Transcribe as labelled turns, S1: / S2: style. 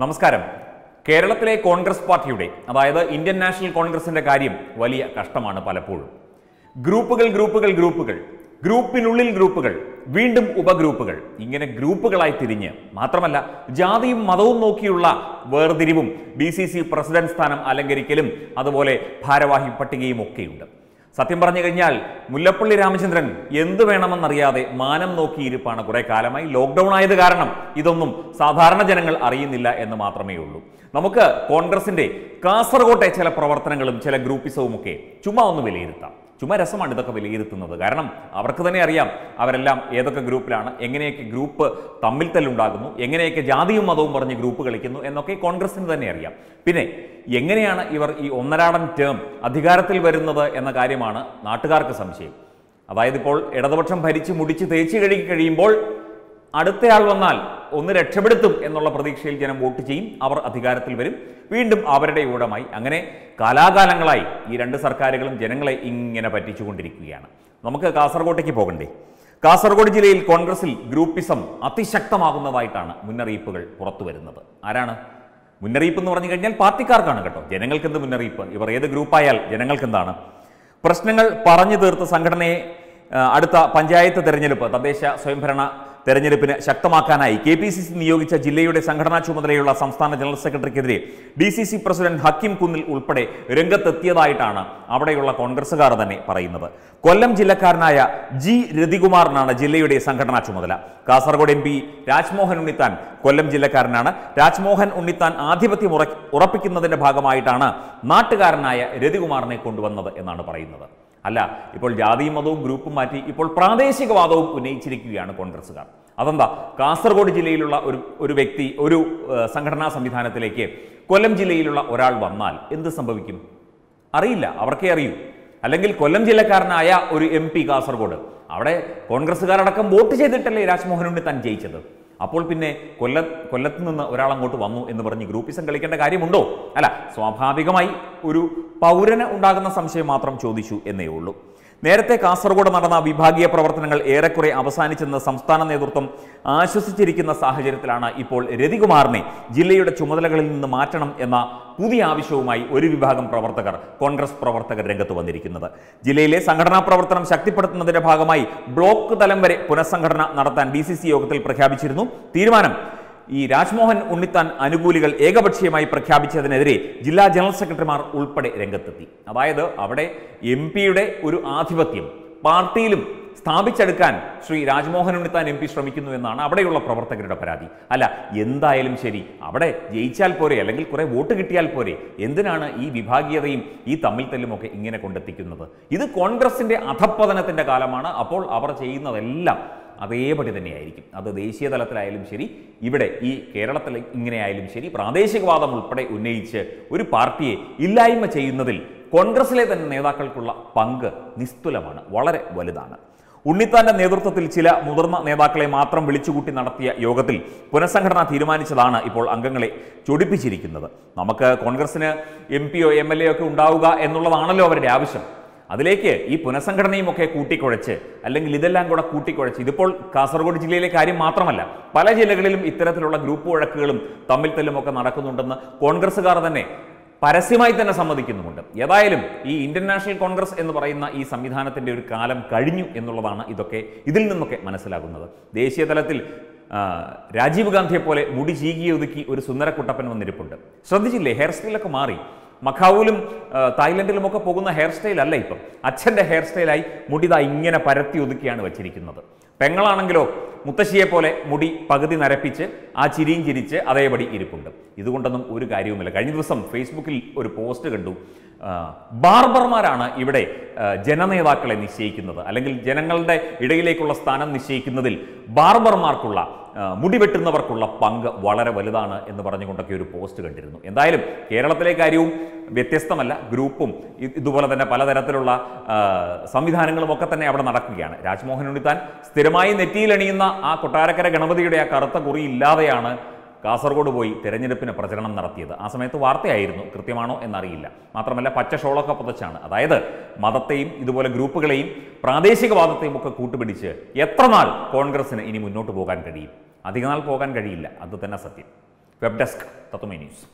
S1: നമസ്കാരം. കേരളത്തിലെ കോൺഗ്രസ് പാർട്ടിയുടെ അതായത് ഇന്ത്യൻ നാഷണൽ കോൺഗ്രസിന്റെ കാര്യം വലിയ കഷ്ടമാണ് പലപ്പോഴും. ഗ്രൂപ്പുകൾ ഗ്രൂപ്പുകൾ ഗ്രൂപ്പുകൾ. ഗ്രൂപ്പിനുള്ളിൽ ഗ്രൂപ്പുകൾ വീണ്ടും ഉപഗ്രൂപ്പുകൾ. ഇങ്ങനെ ഗ്രൂപ്പുകളായി തിരിഞ്ഞ് മാത്രമല്ല ജാതിയും മതവും നോക്കിയുള്ള വേർതിരിവും ബി സി സി പ്രസിഡന്റ് സ്ഥാനം അലങ്കരിക്കലും അതുപോലെ ഭാരവാഹി പട്ടികയും ഒക്കെയുണ്ട്. സത്യം പറഞ്ഞു കഴിഞ്ഞാൽ മുല്ലപ്പള്ളി രാമചന്ദ്രൻ എന്ത് വേണമെന്നറിയാതെ മാനം നോക്കിയിരിപ്പാണ് കുറെ കാലമായി ലോക്ക്ഡൗൺ ആയത് കാരണം ഇതൊന്നും സാധാരണ ജനങ്ങൾ അറിയുന്നില്ല എന്ന് മാത്രമേ ഉള്ളൂ. നമുക്ക് കോൺഗ്രസിന്റെ കാസർകോട്ടെ ചില പ്രവർത്തനങ്ങളും ചില ഗ്രൂപ്പിസവും ഒക്കെ ചുമ്മാ ഒന്ന് വിലയിരുത്താം. ചുമ്മാ രസമാണ് ഇതൊക്കെ വിലയിരുത്തുന്നത്. കാരണം അവർക്ക് തന്നെ അറിയാം അവരെല്ലാം ഏതൊക്കെ ഗ്രൂപ്പിലാണ് എങ്ങനെയൊക്കെ ഗ്രൂപ്പ് തമ്മിൽ തല്ലുണ്ടാകുന്നു എങ്ങനെയൊക്കെ ജാതിയും മതവും പറഞ്ഞ് ഗ്രൂപ്പ് കളിക്കുന്നു എന്നൊക്കെ കോൺഗ്രസിന് തന്നെ അറിയാം. പിന്നെ എങ്ങനെയാണ് ഇവർ ഈ ഒന്നരാടൻ ടേം അധികാരത്തിൽ വരുന്നത് എന്ന കാര്യമാണ് നാട്ടുകാർക്ക് സംശയം. അതായത് ഇപ്പോൾ ഇടതുപക്ഷം ഭരിച്ച് മുടിച്ച് തേച്ച് കഴുകി കഴിയുമ്പോൾ അടുത്തയാൾ വന്നാൽ ഒന്ന് രക്ഷപ്പെടുത്തും എന്നുള്ള പ്രതീക്ഷയിൽ ജനം വോട്ട് ചെയ്യും. അവർ അധികാരത്തിൽ വരും. വീണ്ടും അവരുടെ ഊടമായി അങ്ങനെ കാലാകാലങ്ങളായി ഈ രണ്ട് സർക്കാരുകളും ജനങ്ങളെ ഇങ്ങനെ പറ്റിച്ചുകൊണ്ടിരിക്കുകയാണ്. നമുക്ക് കാസർഗോട്ടേക്ക് പോകണ്ടേ? കാസർഗോഡ് ജില്ലയിൽ കോൺഗ്രസിൽ ഗ്രൂപ്പിസം അതിശക്തമാകുന്നതായിട്ടാണ് മുന്നറിയിപ്പുകൾ പുറത്തു വരുന്നത് ആരാണ്? മുന്നറിയിപ്പ് എന്ന് പറഞ്ഞു കഴിഞ്ഞാൽ പാർട്ടിക്കാർക്കാണ് കേട്ടോ. ജനങ്ങൾക്ക് എന്ത് മുന്നറിയിപ്പ്? ഇവർ ഏത് ഗ്രൂപ്പായാൽ ജനങ്ങൾക്ക് എന്താണ് പ്രശ്നങ്ങൾ പറഞ്ഞു തീർത്ത സംഘടനയെ അടുത്ത പഞ്ചായത്ത് തെരഞ്ഞെടുപ്പ് തദ്ദേശ സ്വയംഭരണ തെരഞ്ഞെടുപ്പിന് ശക്തമാക്കാനായി കെ പി സി സി നിയോഗിച്ച ജില്ലയുടെ സംഘടനാ ചുമതലയുള്ള സംസ്ഥാന general സെക്രട്ടറിക്കെതിരെ D C C president Hakim Kunnil ഉൾപ്പെടെ രംഗത്തെത്തിയതായിട്ടാണ് അവിടെയുള്ള കോൺഗ്രസുകാർ തന്നെ പറയുന്നത്. കൊല്ലം ജില്ലക്കാരനായ ജി രതികുമാറിനാണ് ജില്ലയുടെ സംഘടനാ ചുമതല. കാസർഗോഡ് എം പി രാജ്മോഹൻ ഉണ്ണിത്താൻ കൊല്ലം ജില്ലക്കാരനാണ്. രാജ്മോഹൻ ഉണ്ണിത്താൻ ആധിപത്യം ഉറ- ഉറപ്പിക്കുന്നതിന്റെ ഭാഗമായിട്ടാണ് നാട്ടുകാരനായ രതികുമാറിനെ കൊണ്ടുവന്നത് എന്നാണ് പറയുന്നത്. അല്ല ഇപ്പോൾ ജാതിയും മതവും ഗ്രൂപ്പും മാറ്റി ഇപ്പോൾ പ്രാദേശികവാദവും ഉന്നയിച്ചിരിക്കുകയാണ് കോൺഗ്രസ്സുകാർ. അതെന്താ? കാസർഗോഡ് ജില്ലയിലുള്ള ഒരു ഒരു വ്യക്തി ഒരു സംഘടനാ സംവിധാനത്തിലേക്ക് കൊല്ലം ജില്ലയിലുള്ള ഒരാൾ വന്നാൽ എന്ത് സംഭവിക്കും? അറിയില്ല അവർക്കേ അറിയൂ. അല്ലെങ്കിൽ കൊല്ലം ജില്ലക്കാരനായ ഒരു എം പി കാസർഗോഡ്. അവിടെ കോൺഗ്രസ്സുകാരടക്കം വോട്ട് ചെയ്തിട്ടല്ലേ രാജ്മോഹൻ ഉണ്ണി താൻ ജയിച്ചത്? അപ്പോൾ പിന്നെ കൊല്ല കൊല്ലത്ത് നിന്ന് ഒരാൾ അങ്ങോട്ട് വന്നു എന്ന് പറഞ്ഞ് ഗ്രൂപ്പിസം കളിക്കേണ്ട കാര്യമുണ്ടോ? അല്ല സ്വാഭാവികമായി ഒരു പൗരന് ഉണ്ടാകുന്ന സംശയം മാത്രം ചോദിച്ചു എന്നേ ഉള്ളൂ. നേരത്തെ കാസർഗോഡ് നടന്ന വിഭാഗീയ പ്രവർത്തനങ്ങൾ ഏറെക്കുറെ അവസാനിച്ചെന്ന് സംസ്ഥാന നേതൃത്വം ആശ്വസിച്ചിരിക്കുന്ന സാഹചര്യത്തിലാണ് ഇപ്പോൾ രതികുമാറിനെ ജില്ലയുടെ ചുമതലകളിൽ നിന്ന് മാറ്റണം എന്ന പുതിയ ആവശ്യവുമായി ഒരു വിഭാഗം പ്രവർത്തകർ കോൺഗ്രസ് പ്രവർത്തകർ രംഗത്ത് വന്നിരിക്കുന്നത്. ജില്ലയിലെ സംഘടനാ പ്രവർത്തനം ശക്തിപ്പെടുത്തുന്നതിന്റെ ഭാഗമായി ബ്ലോക്ക് തലം വരെ പുനഃസംഘടന നടത്താൻ ഡി യോഗത്തിൽ പ്രഖ്യാപിച്ചിരുന്നു. തീരുമാനം ഈ രാജ്മോഹൻ ഉണ്ണിത്താൻ അനുകൂലികൾ ഏകപക്ഷീയമായി പ്രഖ്യാപിച്ചതിനെതിരെ ജില്ലാ ജനറൽ സെക്രട്ടറിമാർ ഉൾപ്പെടെ രംഗത്തെത്തി. അതായത് അവിടെ എം പിയുടെ ഒരു ആധിപത്യം പാർട്ടിയിലും സ്ഥാപിച്ചെടുക്കാൻ ശ്രീ രാജ്മോഹൻ ഉണ്ണിത്താൻ എം പി ശ്രമിക്കുന്നു എന്നാണ് അവിടെയുള്ള പ്രവർത്തകരുടെ പരാതി. അല്ല എന്തായാലും ശരി അവിടെ ജയിച്ചാൽ പോരെ അല്ലെങ്കിൽ കുറേ വോട്ട് കിട്ടിയാൽ പോരെ എന്തിനാണ് ഈ വിഭാഗീയതയും ഈ തമ്മിൽ തല്ലുമൊക്കെ ഇങ്ങനെ കൊണ്ടെത്തിക്കുന്നത്? ഇത് കോൺഗ്രസിന്റെ അധപ്പതനത്തിന്റെ കാലമാണ് അപ്പോൾ അവർ ചെയ്യുന്നതെല്ലാം അതേപടി തന്നെയായിരിക്കും. അത് ദേശീയ തലത്തിലായാലും ശരി ഇവിടെ ഈ കേരളത്തിൽ ഇങ്ങനെയായാലും ശരി പ്രാദേശികവാദം ഉൾപ്പെടെ ഉന്നയിച്ച് ഒരു പാർട്ടിയെ ഇല്ലായ്മ ചെയ്യുന്നതിൽ കോൺഗ്രസിലെ തന്നെ നേതാക്കൾക്കുള്ള പങ്ക് നിസ്തുലമാണ് വളരെ വലുതാണ്. ഉണ്ണിത്താന്റെ നേതൃത്വത്തിൽ ചില മുതിർന്ന നേതാക്കളെ മാത്രം വിളിച്ചുകൂട്ടി നടത്തിയ യോഗത്തിൽ പുനഃസംഘടന തീരുമാനിച്ചതാണ് ഇപ്പോൾ അംഗങ്ങളെ ചൊടിപ്പിച്ചിരിക്കുന്നത്. നമുക്ക് കോൺഗ്രസിന് എം പിയോ എം എൽ എ ഒക്കെ ഉണ്ടാവുക എന്നുള്ളതാണല്ലോ അവരുടെ ആവശ്യം. അതിലേക്ക് ഈ പുനഃസംഘടനയും ഒക്കെ കൂട്ടിക്കുഴച്ച് അല്ലെങ്കിൽ ഇതെല്ലാം കൂടെ കൂട്ടിക്കുഴച്ച്. ഇതിപ്പോൾ കാസർഗോഡ് ജില്ലയിലെ കാര്യം മാത്രമല്ല പല ജില്ലകളിലും ഇത്തരത്തിലുള്ള ഗ്രൂപ്പ് വഴക്കുകളും തമ്മിൽ തല്ലുമൊക്കെ നടക്കുന്നുണ്ടെന്ന് കോൺഗ്രസ്സുകാർ തന്നെ പരസ്യമായി തന്നെ സമ്മതിക്കുന്നുമുണ്ട്. ഏതായാലും ഈ ഇന്ത്യൻ നാഷണൽ കോൺഗ്രസ് എന്ന് പറയുന്ന ഈ സംവിധാനത്തിന്റെ ഒരു കാലം കഴിഞ്ഞു എന്നുള്ളതാണ് ഇതൊക്കെ ഇതിൽ നിന്നൊക്കെ മനസ്സിലാകുന്നത്. ദേശീയ തലത്തിൽ രാജീവ് ഗാന്ധിയെ പോലെ മുടി ചീകിയൊതുക്കി ഒരു സുന്ദരക്കുട്ടപ്പൻ വന്നിരിപ്പുണ്ട്. ശ്രദ്ധിച്ചില്ലേ? ഹെയർ സ്റ്റൈലൊക്കെ മാറി. മഖാവൂലും ആ, തായ്ലൻഡിലും ഒക്കെ പോകുന്ന ഹെയർ സ്റ്റൈൽ അല്ല ഇപ്പം. അച്ഛന്റെ ഹെയർ സ്റ്റൈലായി മുടി താ ഇങ്ങനെ പരത്തി ഒതുക്കിയാണ് വെച്ചിരിക്കുന്നത്. പെങ്ങളാണെങ്കിലോ മുത്തശ്ശിയെ പോലെ മുടി പകുതി നരപ്പിച്ച് ആ ചിരിയും ചിരിച്ച് അതേപടി ഇരിപ്പുണ്ട്. ഇതുകൊണ്ടൊന്നും ഒരു കാര്യവുമില്ല. കഴിഞ്ഞ ദിവസം ഫേസ്ബുക്കിൽ ഒരു പോസ്റ്റ് കണ്ടു. ബാർബർമാരാണ് ഇവിടെ ജനനേതാക്കളെ നിശ്ചയിക്കുന്നത്. അല്ലെങ്കിൽ ജനങ്ങളുടെ ഇടയിലേക്കുള്ള സ്ഥാനം നിശ്ചയിക്കുന്നതിൽ ബാർബർമാർക്കുള്ള മുടി വെട്ടുന്നവർക്കുള്ള പങ്ക് വളരെ വലുതാണ് എന്ന് പറഞ്ഞുകൊണ്ടൊക്കെ ഒരു പോസ്റ്റ് കണ്ടിരുന്നു. എന്തായാലും കേരളത്തിലെ കാര്യവും വ്യത്യസ്തമല്ല. ഗ്രൂപ്പും ഇതുപോലെ തന്നെ പലതരത്തിലുള്ള സംവിധാനങ്ങളും ഒക്കെ തന്നെ അവിടെ നടക്കുകയാണ്. രാജ്മോഹൻ ഉണ്ണിത്താൻ സ്ഥിരമായി നെറ്റിയിലണിയുന്ന ആ കൊട്ടാരക്കര ഗണപതിയുടെ ആ കറുത്ത കുറി ഇല്ലാതെയാണ് കാസർഗോഡ് പോയി തെരഞ്ഞെടുപ്പിന് പ്രചരണം നടത്തിയത്. ആ സമയത്ത് വാർത്തയായിരുന്നു കൃത്യമാണോ എന്നറിയില്ല. മാത്രമല്ല പച്ച ഷോളൊക്കെ പുതച്ചാണ്. അതായത് മതത്തെയും ഇതുപോലെ ഗ്രൂപ്പുകളെയും പ്രാദേശികവാദത്തെയും ഒക്കെ കൂട്ടുപിടിച്ച് എത്ര നാൾ കോൺഗ്രസിന് ഇനി മുന്നോട്ട് പോകാൻ കഴിയും? അധികനാൾ പോകാൻ കഴിയില്ല. അത് തന്നെ സത്യം. Web desk Tatwamayi news.